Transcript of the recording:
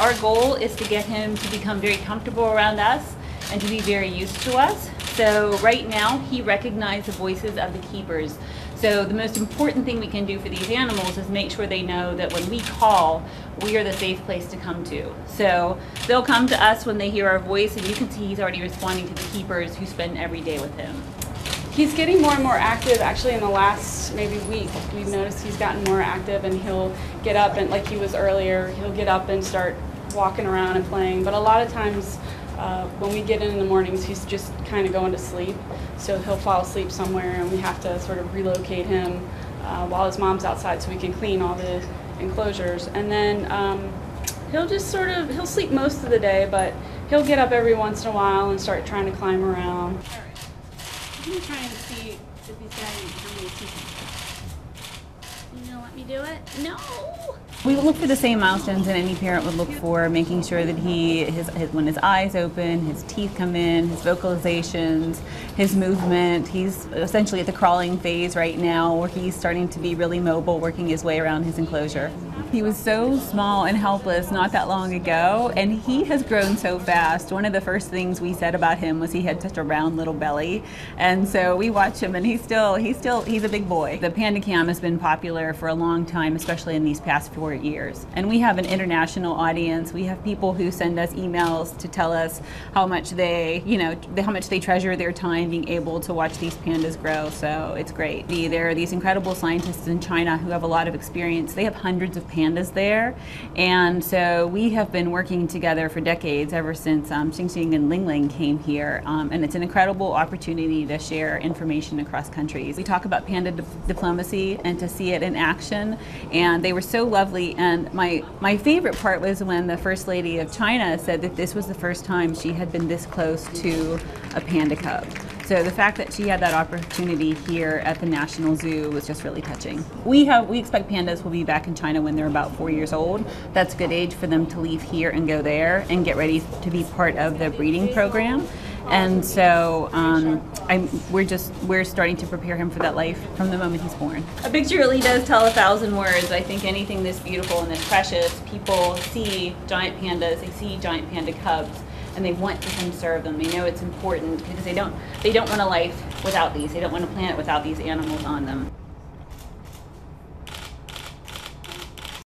Our goal is to get him to become very comfortable around us and to be very used to us. So right now, he recognizes the voices of the keepers. So the most important thing we can do for these animals is make sure they know that when we call, we are the safe place to come to. So they'll come to us when they hear our voice, and you can see he's already responding to the keepers who spend every day with him. He's getting more and more active. Actually, in the last maybe week, we've noticed he's gotten more active, and he'll get up and like he was earlier, he'll get up and start walking around and playing. But a lot of times uh, when we get in in the mornings, he's just kind of going to sleep. So he'll fall asleep somewhere, and we have to sort of relocate him uh, while his mom's outside so we can clean all the enclosures. And then um, he'll just sort of he'll sleep most of the day, but he'll get up every once in a while and start trying to climb around. I'm trying to see if he's got any how many teeth. You gonna let me do it? No. We look for the same milestones that any parent would look for, making sure that he, his, his, when his eyes open, his teeth come in, his vocalizations, his movement. He's essentially at the crawling phase right now, where he's starting to be really mobile, working his way around his enclosure. He was so small and helpless not that long ago, and he has grown so fast. One of the first things we said about him was he had such a round little belly, and so we watch him, and he's still, he's still, he's a big boy. The Panda Cam has been popular for a long time, especially in these past four years. And we have an international audience. We have people who send us emails to tell us how much they, you know, how much they treasure their time being able to watch these pandas grow. So it's great. There are these incredible scientists in China who have a lot of experience. They have hundreds of pandas there. And so we have been working together for decades, ever since um, Xing Xing and Ling Ling came here. Um, and it's an incredible opportunity to share information across countries. We talk about panda di diplomacy and to see it in action. And they were so lovely. And my, my favorite part was when the First Lady of China said that this was the first time she had been this close to a panda cub. So the fact that she had that opportunity here at the National Zoo was just really touching. We have we expect pandas will be back in China when they're about four years old. That's a good age for them to leave here and go there and get ready to be part of the breeding program. And so um, we're just we're starting to prepare him for that life from the moment he's born. A picture really does tell a thousand words. I think anything this beautiful and this precious, people see giant pandas, they see giant panda cubs, and they want to conserve them. They know it's important because they don't they don't want a life without these. They don't want a planet without these animals on them.